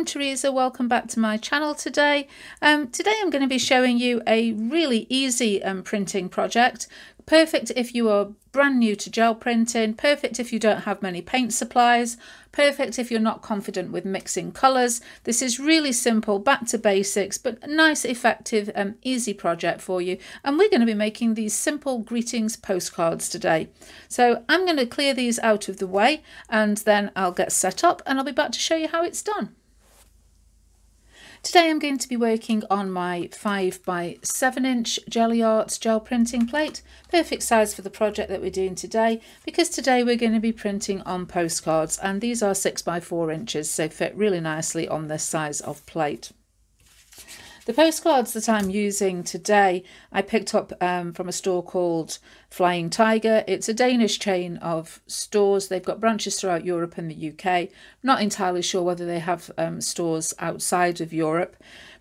I'm Teresa, welcome back to my channel today. Um, today I'm going to be showing you a really easy um, printing project. Perfect if you are brand new to gel printing, perfect if you don't have many paint supplies, perfect if you're not confident with mixing colours. This is really simple, back to basics, but a nice, effective, um, easy project for you. And we're going to be making these simple greetings postcards today. So I'm going to clear these out of the way and then I'll get set up and I'll be back to show you how it's done. Today I'm going to be working on my 5 by 7 inch Gelli Arts gel printing plate. Perfect size for the project that we're doing today because today we're going to be printing on postcards and these are 6 by 4 inches so fit really nicely on this size of plate. The postcards that I'm using today, I picked up um, from a store called Flying Tiger. It's a Danish chain of stores. They've got branches throughout Europe and the UK. Not entirely sure whether they have um, stores outside of Europe,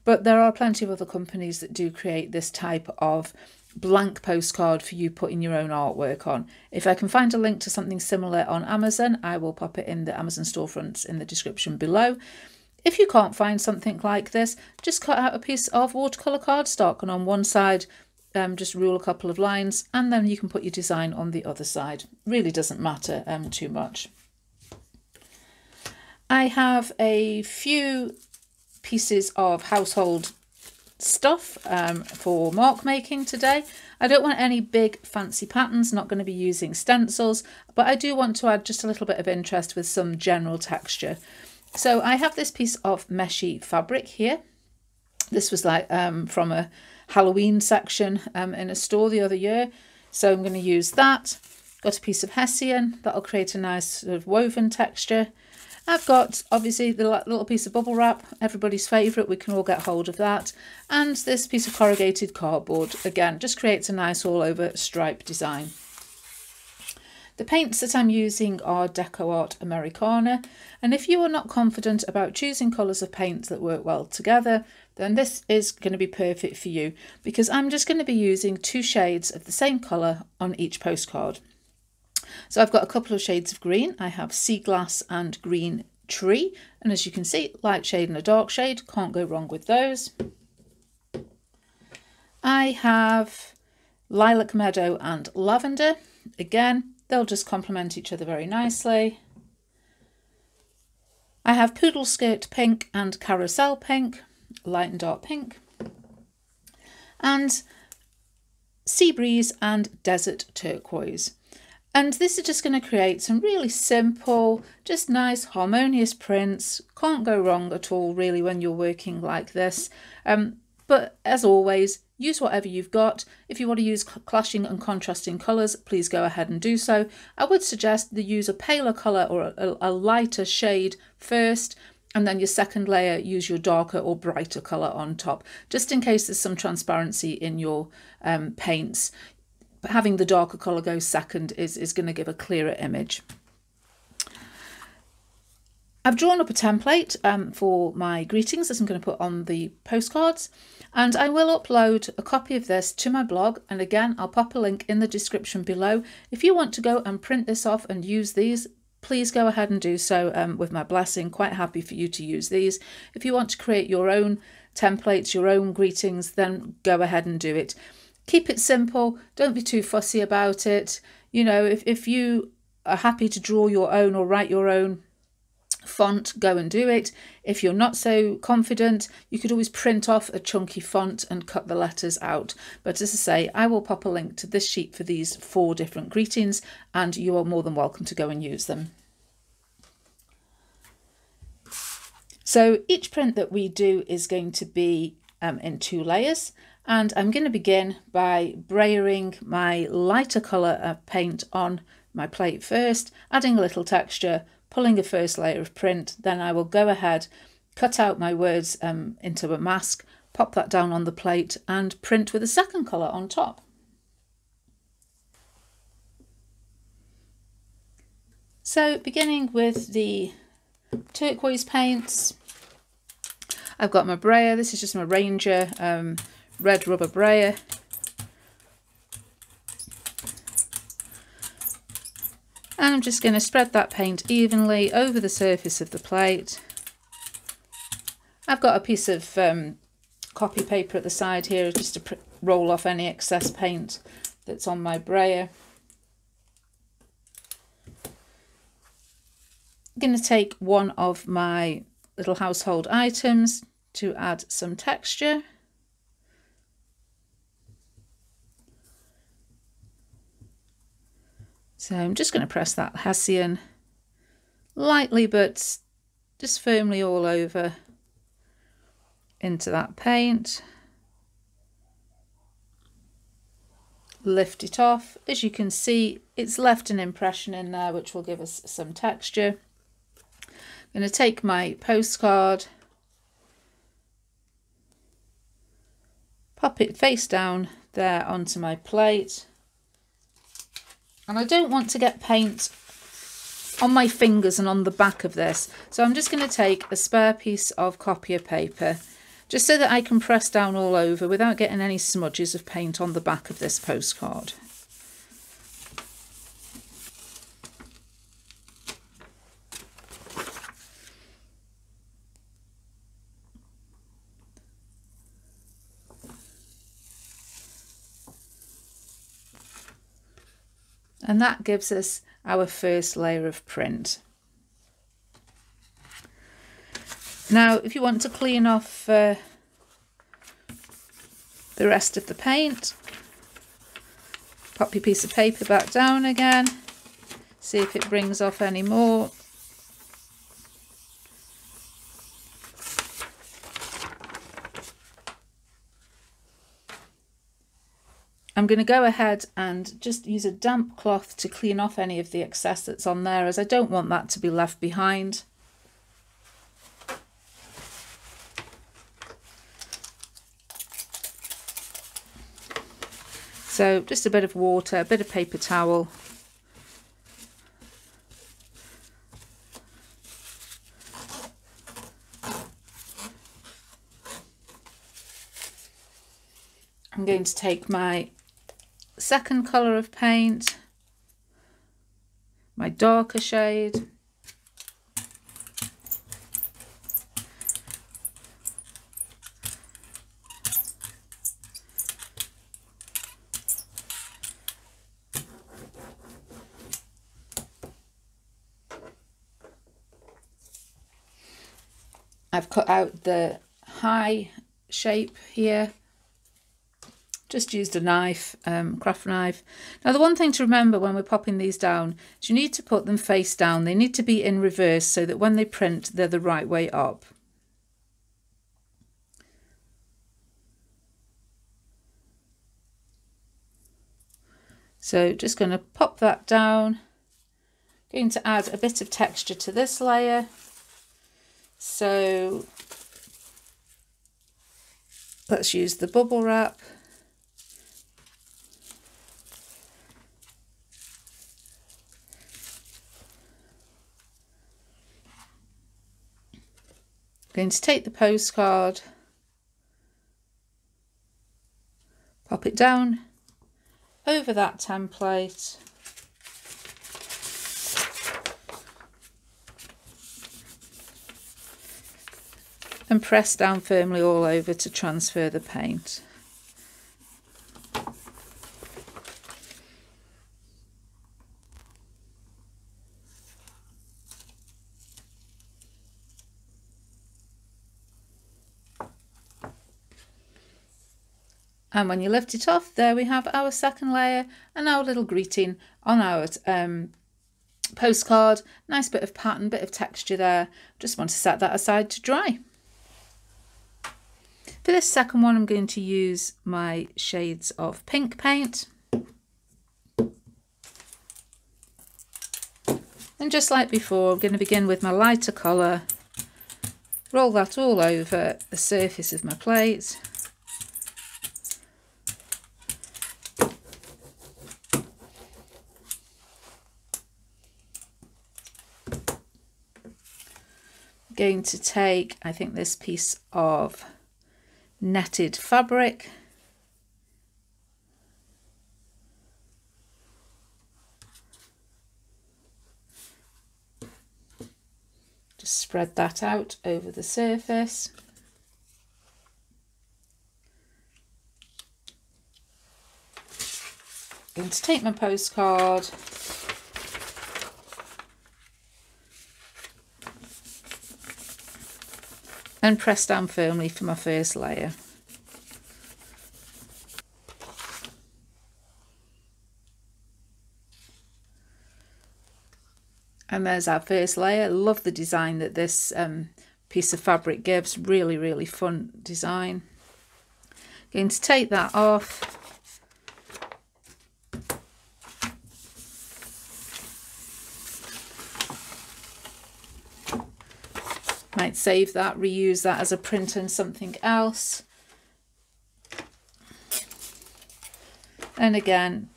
but there are plenty of other companies that do create this type of blank postcard for you putting your own artwork on. If I can find a link to something similar on Amazon, I will pop it in the Amazon storefronts in the description below. If you can't find something like this, just cut out a piece of watercolour cardstock and on one side um, just rule a couple of lines and then you can put your design on the other side. Really doesn't matter um, too much. I have a few pieces of household stuff um, for mark making today. I don't want any big fancy patterns, not going to be using stencils, but I do want to add just a little bit of interest with some general texture. So I have this piece of meshy fabric here. This was like um, from a Halloween section um, in a store the other year. So I'm going to use that. Got a piece of Hessian that'll create a nice sort of woven texture. I've got obviously the little piece of bubble wrap, everybody's favourite, we can all get hold of that. And this piece of corrugated cardboard, again, just creates a nice all over stripe design. The paints that I'm using are DecoArt Americana and if you are not confident about choosing colours of paint that work well together then this is going to be perfect for you because I'm just going to be using two shades of the same colour on each postcard. So I've got a couple of shades of green. I have Sea Glass and Green Tree and as you can see light shade and a dark shade can't go wrong with those. I have Lilac Meadow and Lavender again They'll just complement each other very nicely. I have Poodle Skirt Pink and Carousel Pink, light and dark pink. And Sea Breeze and Desert Turquoise. And this is just going to create some really simple, just nice, harmonious prints. Can't go wrong at all, really, when you're working like this. Um, but as always, Use whatever you've got. If you want to use clashing and contrasting colours, please go ahead and do so. I would suggest that you use a paler colour or a, a lighter shade first and then your second layer use your darker or brighter colour on top just in case there's some transparency in your um, paints having the darker colour go second is, is going to give a clearer image. I've drawn up a template um, for my greetings that I'm going to put on the postcards and I will upload a copy of this to my blog and again I'll pop a link in the description below. If you want to go and print this off and use these please go ahead and do so um, with my blessing. Quite happy for you to use these. If you want to create your own templates, your own greetings then go ahead and do it. Keep it simple, don't be too fussy about it. You know if, if you are happy to draw your own or write your own font, go and do it. If you're not so confident, you could always print off a chunky font and cut the letters out. But as I say, I will pop a link to this sheet for these four different greetings and you are more than welcome to go and use them. So each print that we do is going to be um, in two layers and I'm going to begin by brayering my lighter colour of paint on my plate first, adding a little texture, pulling a first layer of print, then I will go ahead, cut out my words um, into a mask, pop that down on the plate and print with a second colour on top. So beginning with the turquoise paints, I've got my brayer, this is just my Ranger um, red rubber brayer And I'm just going to spread that paint evenly over the surface of the plate. I've got a piece of um, copy paper at the side here just to roll off any excess paint that's on my brayer. I'm going to take one of my little household items to add some texture. So I'm just going to press that Hessian lightly but just firmly all over into that paint. Lift it off. As you can see, it's left an impression in there which will give us some texture. I'm going to take my postcard, pop it face down there onto my plate and I don't want to get paint on my fingers and on the back of this. So I'm just going to take a spare piece of copier paper just so that I can press down all over without getting any smudges of paint on the back of this postcard. And that gives us our first layer of print. Now if you want to clean off uh, the rest of the paint, pop your piece of paper back down again, see if it brings off any more I'm going to go ahead and just use a damp cloth to clean off any of the excess that's on there as I don't want that to be left behind. So just a bit of water, a bit of paper towel. I'm going to take my second colour of paint, my darker shade, I've cut out the hi shape here just used a knife, um, craft knife. Now the one thing to remember when we're popping these down is you need to put them face down. They need to be in reverse so that when they print they're the right way up. So just going to pop that down. Going to add a bit of texture to this layer. So let's use the bubble wrap. Going to take the postcard, pop it down over that template and press down firmly all over to transfer the paint. And when you lift it off, there we have our second layer and our little greeting on our um, postcard. Nice bit of pattern, bit of texture there. Just want to set that aside to dry. For this second one, I'm going to use my shades of pink paint. And just like before, I'm going to begin with my lighter colour, roll that all over the surface of my plate. going to take, I think, this piece of netted fabric. Just spread that out over the surface. I'm going to take my postcard and press down firmly for my first layer. And there's our first layer. Love the design that this um, piece of fabric gives. Really, really fun design. Going to take that off. Might save that, reuse that as a print and something else. And again,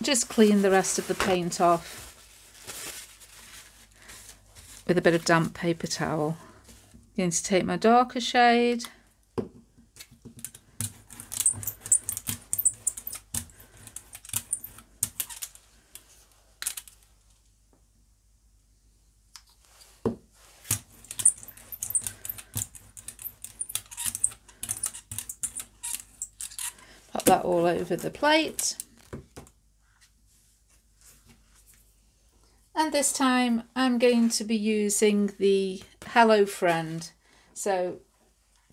just clean the rest of the paint off with a bit of damp paper towel. I'm going to take my darker shade that all over the plate. And this time I'm going to be using the Hello Friend. So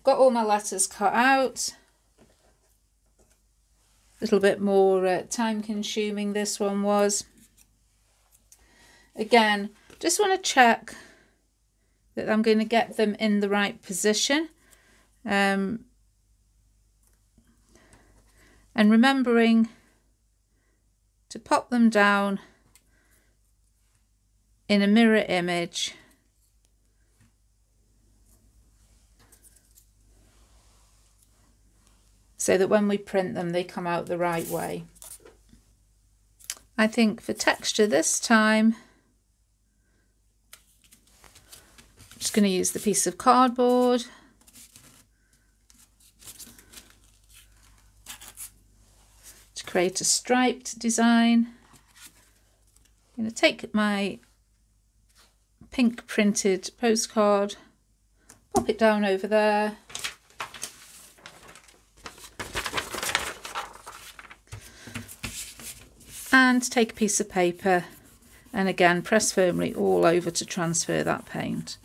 got all my letters cut out. A little bit more uh, time consuming this one was. Again, just want to check that I'm going to get them in the right position. Um, and remembering to pop them down in a mirror image so that when we print them they come out the right way. I think for texture this time I'm just going to use the piece of cardboard create a striped design. I'm going to take my pink printed postcard, pop it down over there. And take a piece of paper and again press firmly all over to transfer that paint.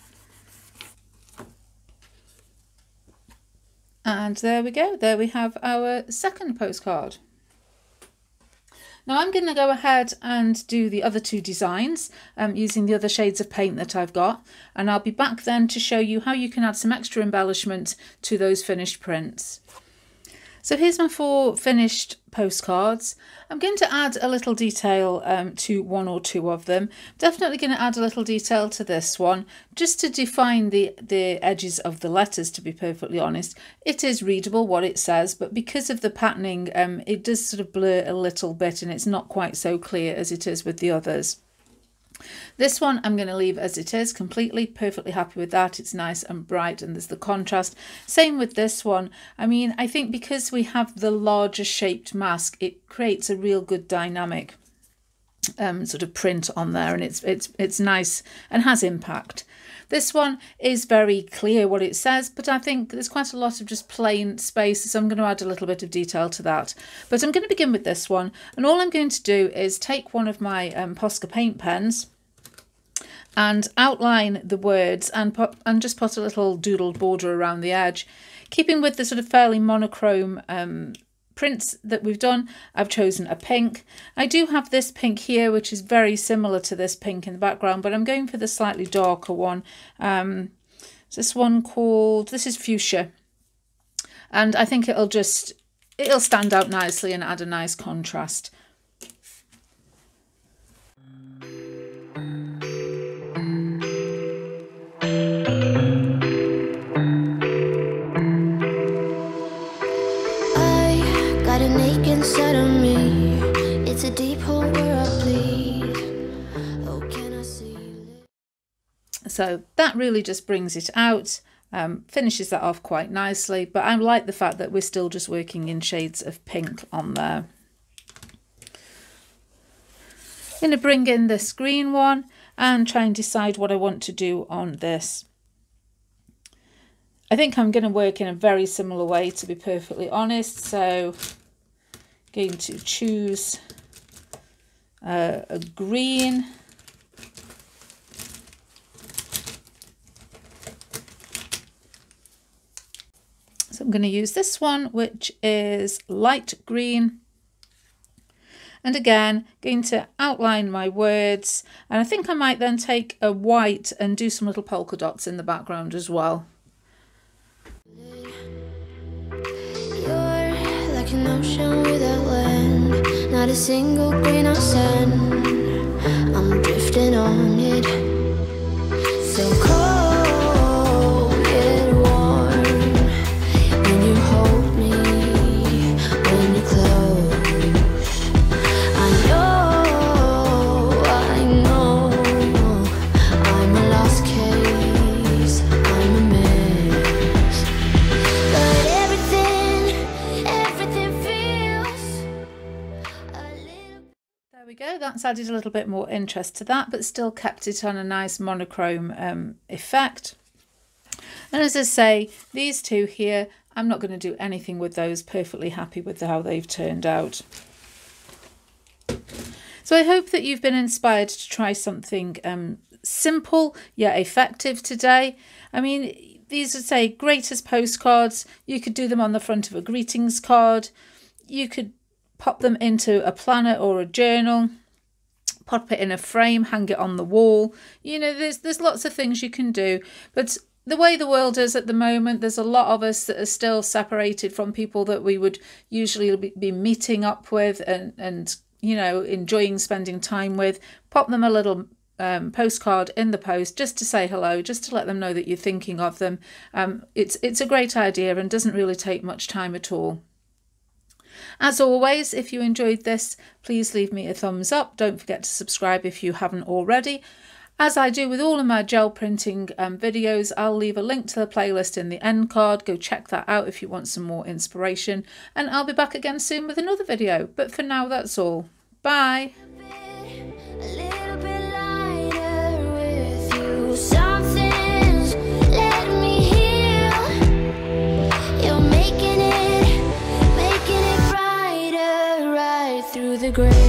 And there we go, there we have our second postcard. Now I'm going to go ahead and do the other two designs um, using the other shades of paint that I've got and I'll be back then to show you how you can add some extra embellishment to those finished prints. So here's my four finished postcards. I'm going to add a little detail um, to one or two of them. Definitely going to add a little detail to this one, just to define the, the edges of the letters, to be perfectly honest. It is readable what it says, but because of the patterning, um, it does sort of blur a little bit and it's not quite so clear as it is with the others. This one I'm going to leave as it is, completely, perfectly happy with that. It's nice and bright and there's the contrast. Same with this one. I mean, I think because we have the larger shaped mask, it creates a real good dynamic um, sort of print on there and it's, it's, it's nice and has impact. This one is very clear what it says, but I think there's quite a lot of just plain space, so I'm going to add a little bit of detail to that. But I'm going to begin with this one, and all I'm going to do is take one of my um, Posca paint pens, and outline the words and and just put a little doodled border around the edge. Keeping with the sort of fairly monochrome um, prints that we've done, I've chosen a pink. I do have this pink here, which is very similar to this pink in the background, but I'm going for the slightly darker one. Um, this one called, this is fuchsia. And I think it'll just, it'll stand out nicely and add a nice contrast. Inside of me. It's a deep hole where I bleed. Oh, can I see? So that really just brings it out. Um, finishes that off quite nicely, but I like the fact that we're still just working in shades of pink on there. I'm going to bring in this green one and try and decide what I want to do on this. I think I'm going to work in a very similar way to be perfectly honest, so going to choose uh, a green. So I'm going to use this one, which is light green. And again, going to outline my words. And I think I might then take a white and do some little polka dots in the background as well. like an ocean without not a single grain of sand. I'm drifting on that's added a little bit more interest to that, but still kept it on a nice monochrome um, effect. And as I say, these two here, I'm not going to do anything with those, perfectly happy with how they've turned out. So I hope that you've been inspired to try something um, simple yet effective today. I mean, these would say great as postcards. You could do them on the front of a greetings card. You could pop them into a planner or a journal pop it in a frame, hang it on the wall. You know, there's there's lots of things you can do, but the way the world is at the moment, there's a lot of us that are still separated from people that we would usually be meeting up with and and you know enjoying spending time with. Pop them a little um, postcard in the post just to say hello, just to let them know that you're thinking of them. Um, it's it's a great idea and doesn't really take much time at all. As always, if you enjoyed this, please leave me a thumbs up. Don't forget to subscribe if you haven't already. As I do with all of my gel printing um, videos, I'll leave a link to the playlist in the end card. Go check that out if you want some more inspiration. And I'll be back again soon with another video. But for now, that's all. Bye. Grave